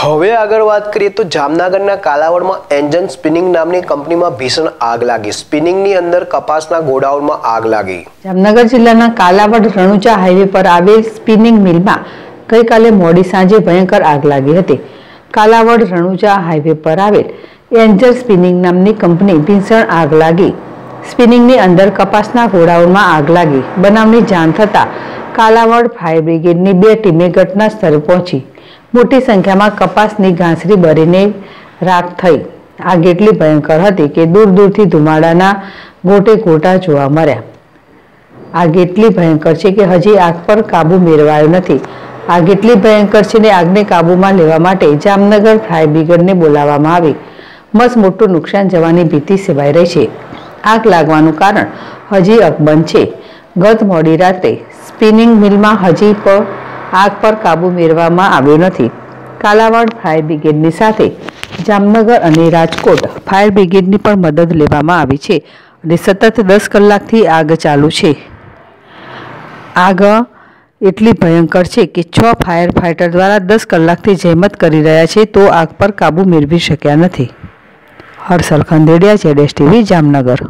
હવે આગળ વાત કરીએ તો જામનગરના કાલાવડમાં એન્જન સ્પિનિંગ નામની કંપનીમાં ભીષણ આગ લાગી. સ્પિનિંગની અંદર કપાસના ગોડાઉનમાં આગ લાગી. જામનગર જિલ્લાના કાલાવડ રણુચા હાઈવે પર આવેલ સ્પિનિંગ મિલમાં ગઈકાલે મોડી સાંજે ભયંકર આગ લાગી હતી. કાલાવડ રણુચા હાઈવે પર આવેલ એન્જલ સ્પિનિંગ નામની કંપની ભીષણ આગ લાગી. સ્પિનિંગની અંદર કપાસના ગોડાઉનમાં આગ લાગી. બનાવની જાણ થતાં કાલાવડ ફાયર બ્રિગેડની બે ટીમે ઘટના સ્થળે પહોંચી. મોટી સંખ્યામાં કપાસની ઘાસરી બરીને રાખ થઈ. આગ એટલી ભયંકર હતી કે દૂર દૂરથી ધુમાડાના ગોટે ગોટા જોવા મળ્યા. આગ એટલી ભયંકર છે કે હજી આગ પર કાબુ મેળવાયો નથી. આગ એટલી ભયંકર છે ને આગને કાબૂમાં લેવા માટે જામનગર ફાયર બ્રિગેડને બોલાવવામાં આવી. મસ્ત મોટું નુકસાન જવાની ભીતિ સેવાઈ રહી છે. આગ લાગવાનું કારણ હજી અકબંધ છે. ગત મોડી રાત્રે સ્પિનિંગ મિલમાં હજી પણ આગ પર કાબુ મેળવવામાં આવ્યો નથી. કાલાવાડ ફાયર બ્રિગેડની સાથે જામનગર અને રાજકોટ ફાયર બ્રિગેડની પણ મદદ લેવામાં આવી છે અને સતત દસ કલાકથી આગ ચાલુ છે. આગ એટલી ભયંકર છે કે છ ફાયર ફાઇટર દ્વારા દસ કલાકથી જહેમત કરી રહ્યા છે તો આગ પર કાબુ મેળવી શક્યા નથી. હર્ષલ ખંદેડિયા, જેડેશ ટીવી, જામનગર.